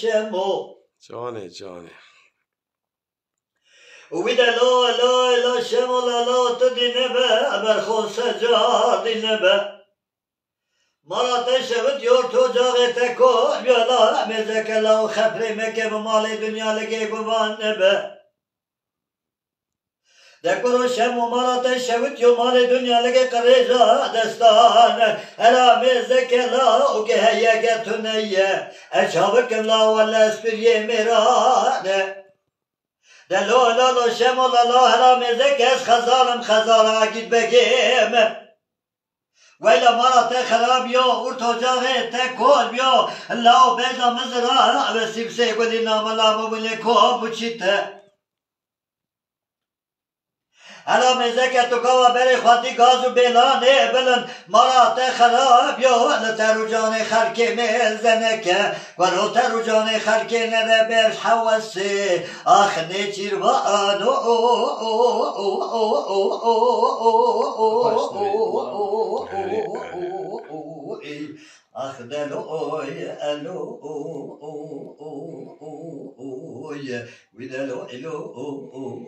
شمو جانه جانه. ویده لا لا لا الا لا لا تو دینه به ابر سجاد جا دینه به مالا تشبت یور تو جاغ تکو بیالا مزک کلا و خفری مکه به دنیا لگه بوان نبه. دکرو شم و مالات شوت یو مال دنیا لگه قریجا دستان الا مزدک لا او که هیگه تنیه اچابکم لا ولا اسپریه میرانه دلو لالو شم و لالا هلا مزدک از خزانم خزانه اکید بگیم ولا مرة خراب يا ورتوجاه تكول يا لا بيزا مزرعة بس يبسي قدنا ملامو بلكو بوشيته الا مزك تقوى بري خاتي غاز بلان بلن مرات خراب يا لترجان خلق مزنك ولو ترجان خلق نربش حوسي اخ أو وانو أو أو ألو أوي أو ألو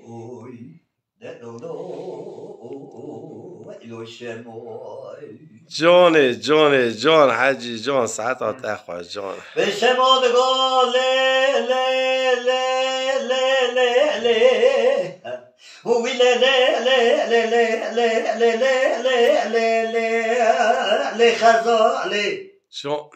أوي جانه جان حجی جان ساعت آت اخواه جان به شمادگاه لی لی لی لی لی لی وی لی لی لی لی لی لی لی لی لی لی لی خزالی جان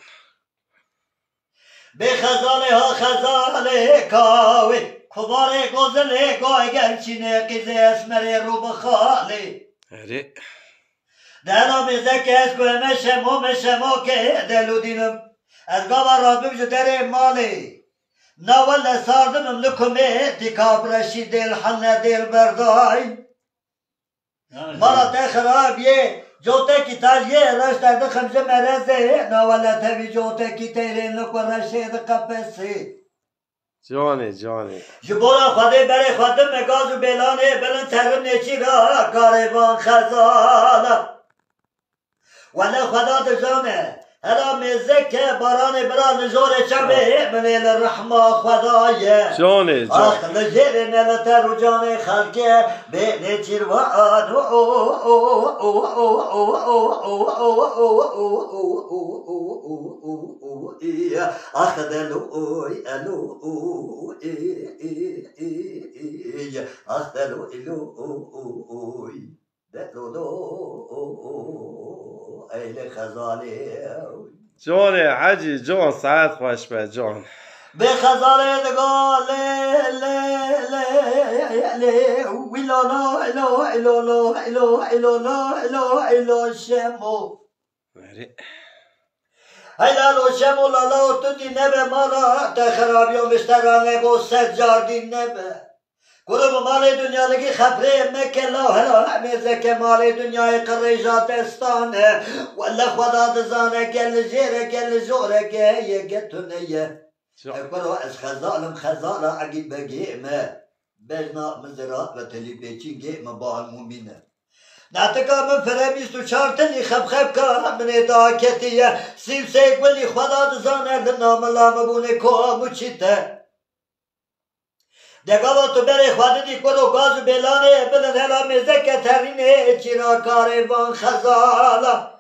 به خزاله ها خزاله کاوی کبار گزله گای گرچینه قیزه اسمره رو بخالی اره دلا مزک از که مشمو مشمو که دلو دینم از گاوا را بمجو در مالی ناول ساردم لکمه دیکاب رشی دل حنه دل بردای مرا تخرابیه جوته کی تاجیه رش در خمسه مرزه ناول تبی جوته کی تیرین لکو رشید قپسی جانه جانه. جبورا خواده بره خواده مگاز و بلانه بلن ترم نیچی را کاروان خزانه. ولا خدا دجانه الا مزكه باران برا نجور شبه من الرحمة خدای جانه جان آخ نجیر نلتر و جان خلقه بین چیروان آخ دلوی الوی آخ دلوی الوی ایل خزالی جانه حجی جان ساعت خوش به جان به خزانه دگاه لی لی لی لی ویلا لا ایلا ایلا لا ایلا ایلا لا ایلا ایلا شمو. ایلا لو شمو لا لا تو دی نبه مالا تخرابی و مشترانه گو سجار دی نبه. گروه مال دنیا لگی خبره مکه لا هلا همیزه که مال دنیای قریجات استانه ولا خدا دزانه گل جیره گل زوره گه گتونه جان برو از خزالم خزالا عقیب بگیمه. بجنا مزرات و تلی پیچی گیمه با المومینه. نعتقا من فره بیست و چار تلی خب خب که من داکتیه سیب سیک ولی خدا دزانه لنام لام بونه که مچیته. دگاوا تو بره خواده دی کرو گاز و بلانه بلن هلا مزه ترینه چیرا کاروان خزالا.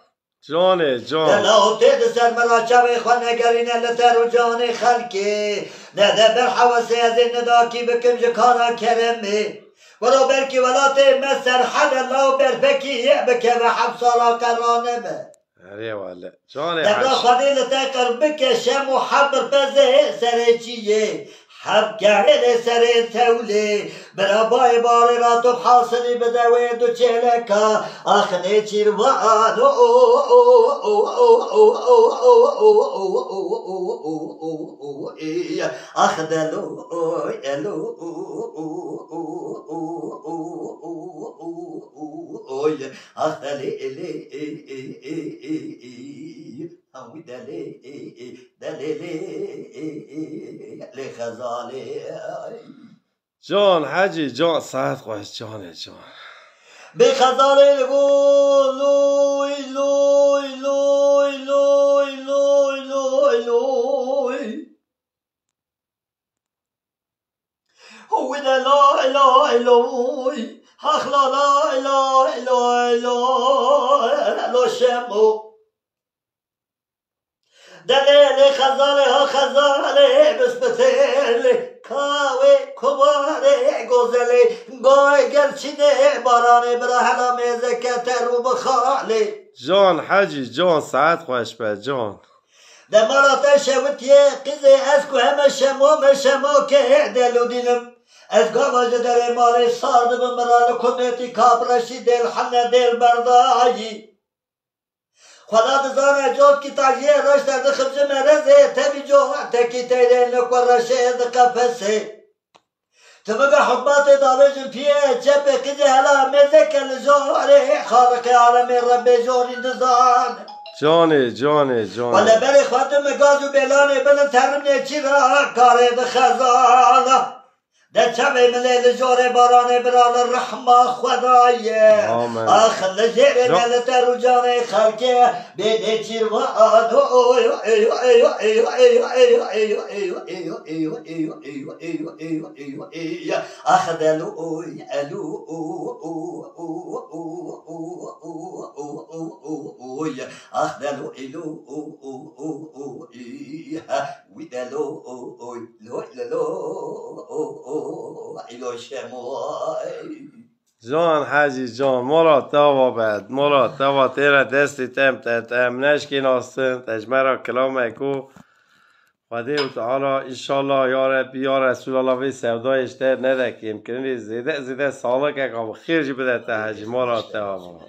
جانه جان. دلا تید سر مرا چوی خواه نگرینه لتر و جان خلکی نده بر حواسه از این نداکی بکم جکارا کرمی ولو برکی ولات مسر حد الله بر فکی بکه و حب سالا کرانه به. اره والا جانه دبلا حج خدی لتا قربک شم و حبر پزه سرچیه حب گهل سر تولی برا بای باری را تو حاصلی بدوی دو چهلکا آخنه چیروان أخذلو يلو أخذلي أوي لخزالي جان حاجی جان ساعت خوش جان جان. بخزالي الغول لوي لوي لوي لوي لوي لوي لوي هو ده لا اله الا هو اخلا لا اله الا الا لا شمو دلیل خزانه ها خزانه بسپتل کاوه کباره گزله گای گرچینه بارانه برا حلا میزه که رو بخاله. جان حاجی جان ساعت خوش به جان. ده مرات شوتیه قیزه از که همه شما شما که دلو دینم از گاواج در مال سارد بمران کنیتی کابرشی دل حنه دل بردایی خدا دزانه جود کی تاجیه رشت از خبز مرزه تبی جو تکی تیرین لکو رشه از قفسه تبقى حكمات دارج فيها جبه كده هلا مزك الجو عليه خالق العالم ربي جوري دزان جانه جانه جانه ولا بلي خاتم غازو بلانه بلن ترم نچی را کاره خزانه در شب ملیل جور باران برال رحمه خدای آخل زیر ملت رو جان خلق بیده چیر و آدو آخد ألو ألو آخد ألو أو أو لو لو جان حاجی جان ما را توا بد ما را توا تیره دستی تم تم نشکی ناستن تجمرا کلام اکو خدای و تعالی انشالله یا رب یا رسول الله وی سودایش تر ندکیم کنی زیده زیده سالک اکا خیر جی بده تا حاجی ما را توا